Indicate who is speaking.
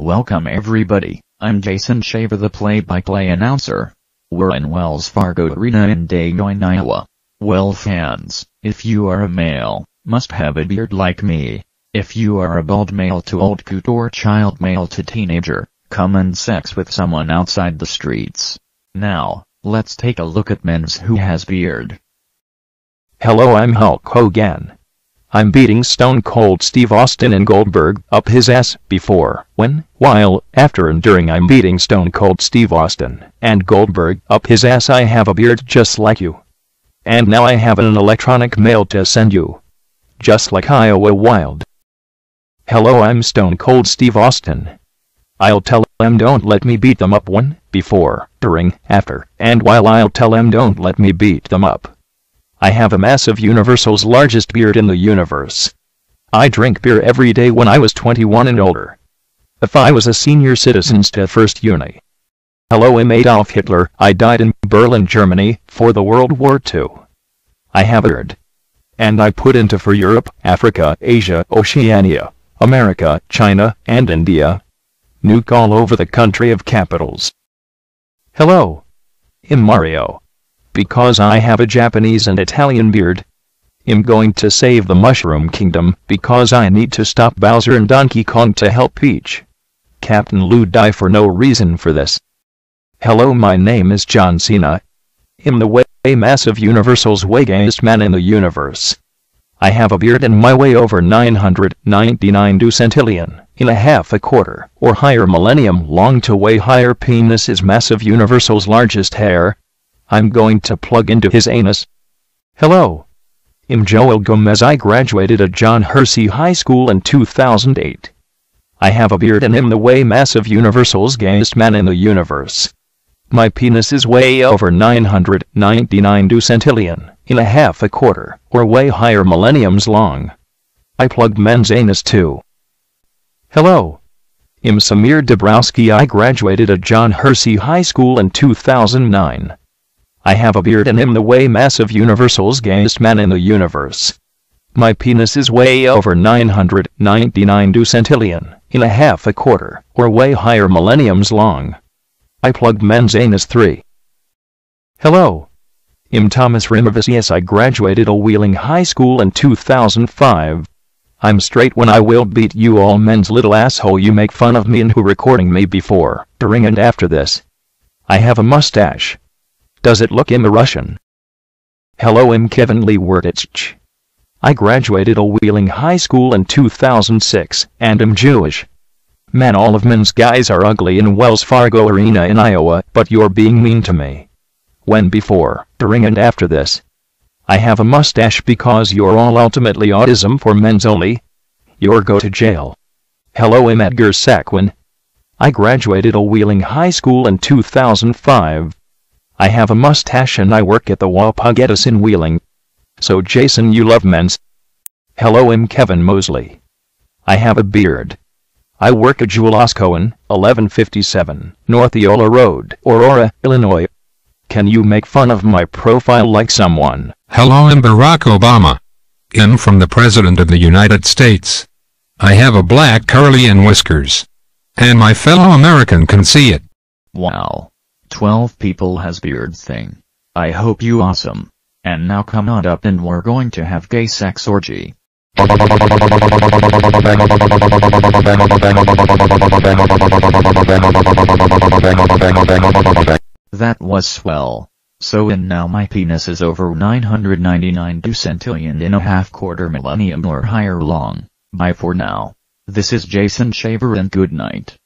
Speaker 1: Welcome everybody, I'm Jason Shaver the play-by-play announcer. We're in Wells Fargo Arena in Des Moines, Iowa. Well fans, if you are a male, must have a beard like me. If you are a bald male to old coot or child male to teenager, come and sex with someone outside the streets. Now, let's take a look at men's who has beard.
Speaker 2: Hello, I'm Hulk Hogan. I'm beating Stone Cold Steve Austin and Goldberg up his ass before, when, while, after and during I'm beating Stone Cold Steve Austin and Goldberg up his ass I have a beard just like you. And now I have an electronic mail to send you. Just like Iowa Wild. Hello, I'm Stone Cold Steve Austin. I'll tell them don't let me beat them up when, before, during, after, and while I'll tell them don't let me beat them up. I have a massive Universal's largest beard in the universe. I drink beer every day when I was 21 and older. If I was a senior citizen's to first uni. Hello I'm Adolf Hitler, I died in Berlin, Germany, for the World War II. I have a beard. And I put into for Europe, Africa, Asia, Oceania, America, China, and India. Nuke all over the country of capitals. Hello. I'm Mario because I have a Japanese and Italian beard. I'm going to save the Mushroom Kingdom because I need to stop Bowser and Donkey Kong to help Peach. Captain Lou die for no reason for this. Hello my name is John Cena. I'm the way massive Universal's way man in the universe. I have a beard and my way over 999 ducentillion in a half a quarter or higher millennium long to way higher penis is massive Universal's largest hair. I'm going to plug into his anus. Hello. I'm Joel Gomez. I graduated at John Hersey High School in 2008. I have a beard and am the way massive Universal's gayest man in the universe. My penis is way over 999 ducentillion, in a half a quarter, or way higher millenniums long. I plugged men's anus too. Hello. I'm Samir Dabrowski. I graduated at John Hersey High School in 2009. I have a beard and am the way massive Universal's gayest man in the universe. My penis is way over 999 ducentillion, in a half a quarter, or way higher millenniums long. I plugged men's anus 3. Hello. I'm Thomas Rimavis. Yes, I graduated a Wheeling High School in 2005. I'm straight when I will beat you all men's little asshole you make fun of me and who recording me before, during and after this. I have a mustache. Does it look im Russian? Hello I'm Kevin Lee Wertich. I graduated a Wheeling High School in 2006, and am Jewish. Man all of men's guys are ugly in Wells Fargo Arena in Iowa, but you're being mean to me. When before, during and after this. I have a mustache because you're all ultimately autism for men's only. You're go to jail. Hello I'm Edgar Saquin. I graduated a Wheeling High School in 2005. I have a mustache and I work at the Wapagettas in Wheeling. So Jason you love men's. Hello I'm Kevin Mosley. I have a beard. I work at Jewel Oscoen, 1157, North Eola Road, Aurora, Illinois. Can you make fun of my profile like someone?
Speaker 3: Hello I'm Barack Obama. I'm from the President of the United States. I have a black curly and whiskers. And my fellow American can see it.
Speaker 1: Wow. 12 people has beard thing. I hope you awesome. And now come on up and we're going to have gay sex orgy. That was swell. So and now my penis is over 999 ducentillion in a half quarter millennium or higher long. Bye for now. This is Jason Shaver and good night.